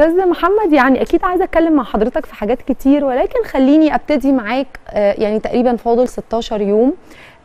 أستاذ محمد يعني أكيد عايزة أتكلم مع حضرتك في حاجات كتير ولكن خليني أبتدي معاك آه، يعني تقريبا فاضل 16 يوم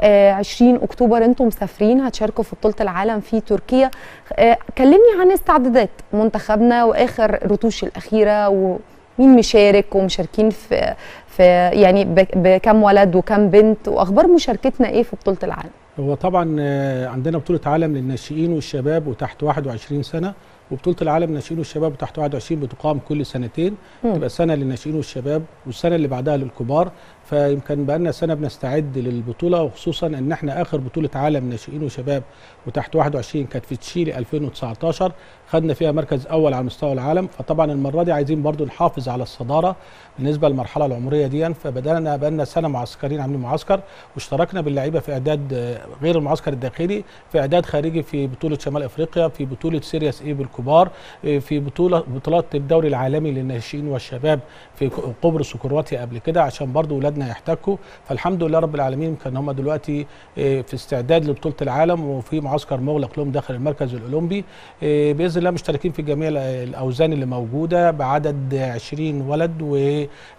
آه، 20 أكتوبر أنتم مسافرين هتشاركوا في بطولة العالم في تركيا. آه، كلمني عن استعدادات منتخبنا وآخر رتوش الأخيرة ومين مشارك ومشاركين في في يعني بكم ولد وكم بنت وأخبار مشاركتنا إيه في بطولة العالم؟ هو طبعا آه، عندنا بطولة عالم للناشئين والشباب وتحت 21 سنة. وبطولة العالم للناشئين والشباب وتحت 21 بتقام كل سنتين. مم. تبقى سنة للناشئين والشباب والسنة اللي بعدها للكبار. فيمكن بقالنا سنة بنستعد للبطولة وخصوصا إن إحنا آخر بطولة عالم ناشئين وشباب وتحت 21 كانت في تشيلي 2019 خدنا فيها مركز أول على مستوى العالم. فطبعا المرة دي عايزين برضو نحافظ على الصدارة بالنسبة للمرحلة العمرية دي فبدأنا بقالنا سنة معسكرين عاملين معسكر واشتركنا باللعيبة في إعداد آه، غير المعسكر الداخلي في أعداد خارجي في بطولة شمال أفريقيا في بطولة سيرياس اي بالكبار في بطولة بطولات الدوري العالمي للناشئين والشباب في قبرص وكرواتيا قبل كده عشان برضو ولادنا يحتكوا. فالحمد لله رب العالمين كان هم دلوقتي آه، في استعداد لبطولة العالم وفي معسكر مغلق لهم داخل المركز الأولمبي. آه، بإذن الله مشتركين في جميع ال- الأوزان اللي موجودة بعدد 20 ولد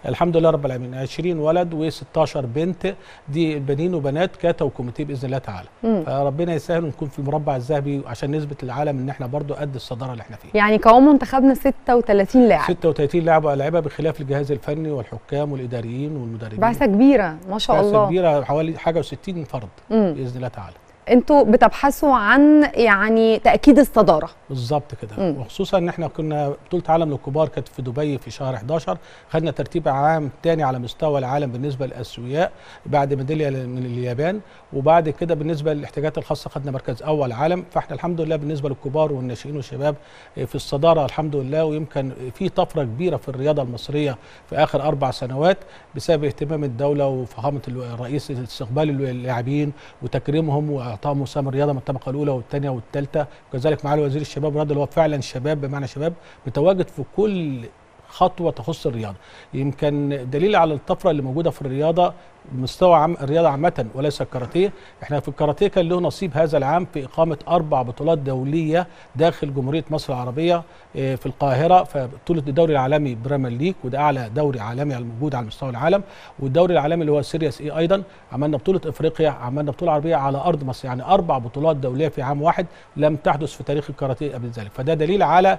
والحمد لله رب العالمين 20 ولد و16 بنت دي بنين وبنات كاتا وكوميتيه بإذن الله تعالى. مم. فربنا يسهل ونكون في المربع الذهبي عشان نثبت للعالم إن إحنا برضو قد الصدارة اللي إحنا فيها. يعني قوام منتخبنا 36 لاعب. 36 لاعب لاعيبه بخلاف الجهاز الفني والحكام والإداريين والمدربين. بعثة كبيرة ما شاء بعثة الله. كبيرة حوالي حاجة و60 فرد مم. بإذن الله تعالى. أنتوا بتبحثوا عن يعني تأكيد الصدارة. بالظبط كده. مم. وخصوصا إن إحنا كنا بطولة عالم للكبار كانت في دبي في شهر 11 خدنا ترتيب عام تاني على مستوى العالم بالنسبة للأسوياء بعد ميدالية من اليابان. وبعد كده بالنسبة للاحتياجات الخاصة خدنا مركز أول عالم. فإحنا الحمد لله بالنسبة للكبار والناشئين والشباب في الصدارة الحمد لله. ويمكن في طفرة كبيرة في الرياضة المصرية في آخر أربع سنوات بسبب اهتمام الدولة وفخامة الرئيس استقبال اللاعبين وتكريمهم واعطائهم وسام الرياضه من الطبقة الأولى والثانية والثالثة. وكذلك معالي وزير الشباب والرياضه اللي هو فعلا شباب بمعنى شباب متواجد في كل خطوة تخص الرياضة. يمكن دليل على الطفرة اللي موجودة في الرياضة مستوى عام الرياضة عامة وليس الكاراتيه. إحنا في الكاراتيه كان له نصيب هذا العام في إقامة أربع بطولات دولية داخل جمهورية مصر العربية آه، في القاهرة فبطولة الدوري العالمي Premier League وده أعلى دوري عالمي الموجود على مستوى العالم. والدوري العالمي اللي هو Series A أيضا عملنا بطولة إفريقيا عملنا بطولة عربية على أرض مصر يعني أربع بطولات دولية في عام واحد لم تحدث في تاريخ الكاراتيه قبل ذلك. فده دليل على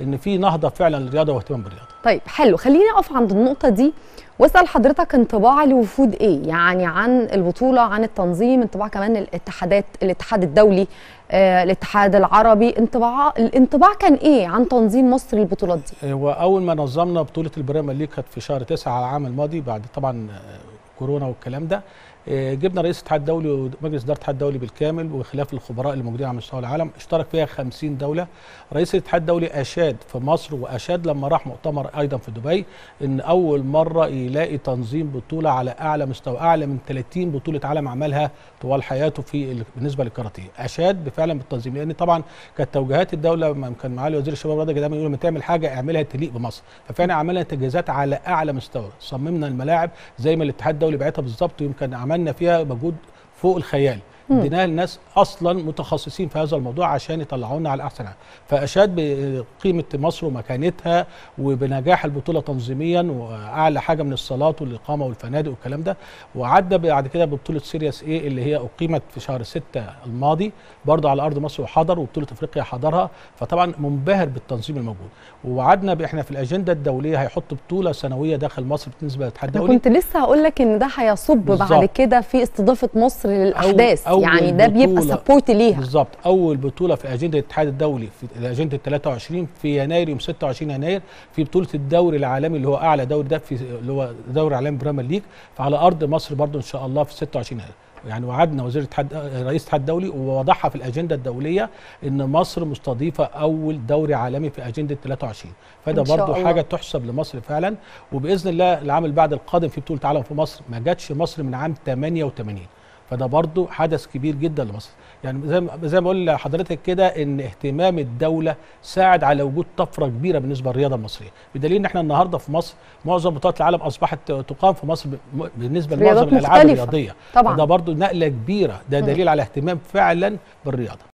إن في نهضة فعلا للرياضة واهتمام بالرياضة. طيب حلو. خليني أقف عند النقطة دي وأسأل حضرتك انطباع الوفود إيه؟ يعني عن البطولة عن التنظيم انطباع كمان الاتحادات الاتحاد الدولي آه، الاتحاد العربي. انطباع الانطباع كان إيه عن تنظيم مصر للبطولات دي؟ واول ما نظمنا بطولة ال Premier League كانت في شهر 9 العام الماضي بعد طبعا آه، كورونا والكلام ده. آه، جبنا رئيس الاتحاد الدولي ومجلس إدارة الاتحاد الدولي بالكامل وخلاف الخبراء اللي موجودين على مستوى العالم اشترك فيها 50 دولة. رئيس الاتحاد الدولي أشاد في مصر وأشاد لما راح مؤتمر أيضا في دبي إن أول مرة يلاقي تنظيم بطولة على أعلى مستوى أعلى من 30 بطولة عالم عملها طوال حياته في ال- بالنسبة للكاراتيه. أشاد فعلا بالتنظيم لأن طبعا كانت توجيهات الدولة كان معالي وزير الشباب والرياضه دايما يقول لما تعمل حاجة اعملها تليق بمصر. ففعلا عملنا تجهيزات على أعلى مستوى. صممنا الملاعب زي ما الاتحاد بعتها بالظبط ويمكن عملنا فيها مجهود فوق الخيال. اديناها لناس أصلا متخصصين في هذا الموضوع عشان يطلعونا على احسن حاجة فأشاد بقيمة مصر ومكانتها وبنجاح البطولة تنظيميا وأعلى حاجة من الصالات والإقامة والفنادق والكلام ده. وعدى بعد كده ببطولة سيرياس إيه اللي هي أقيمت في شهر 6 الماضي برضه على أرض مصر وحضر وبطولة إفريقيا حضرها. فطبعا منبهر بالتنظيم الموجود. ووعدنا ب- إحنا في الأجندة الدولية هيحط بطولة سنوية داخل مصر بالنسبة للاتحاد الدولي كنت لسه هقول لك إن ده هيصب بعد. كده في استضافة مصر للأحداث. أول يعني ده بيبقى. support ليها. بالظبط. أول بطولة في أجندة الاتحاد الدولي في أجندة 23 في يناير يوم 26 يناير في بطولة الدوري العالمي اللي هو أعلى دوري ده في اللي هو دوري العالمي Premier League فعلى أرض مصر برضو إن شاء الله في 26 يناير. يعني وعدنا وزير الاتحاد رئيس الاتحاد الدولي ووضعها في الأجندة الدولية إن مصر مستضيفة أول دوري عالمي في أجندة 23 فده الله. حاجة تحسب لمصر فعلا. وبإذن الله العام اللي بعد القادم في بطولة عالم في مصر ما جاتش مصر من عام 88 فده برضو حدث كبير جدا لمصر. يعني زي ما زي ما بقول لحضرتك كده إن اهتمام الدولة ساعد على وجود طفرة كبيرة بالنسبة للرياضة المصرية. بدليل إن إحنا النهارده في مصر معظم بطولات العالم أصبحت تقام في مصر بالنسبة لمعظم الألعاب. الرياضية. طبعا. فده برضو نقلة كبيرة. ده. دليل على اهتمام فعلا بالرياضة.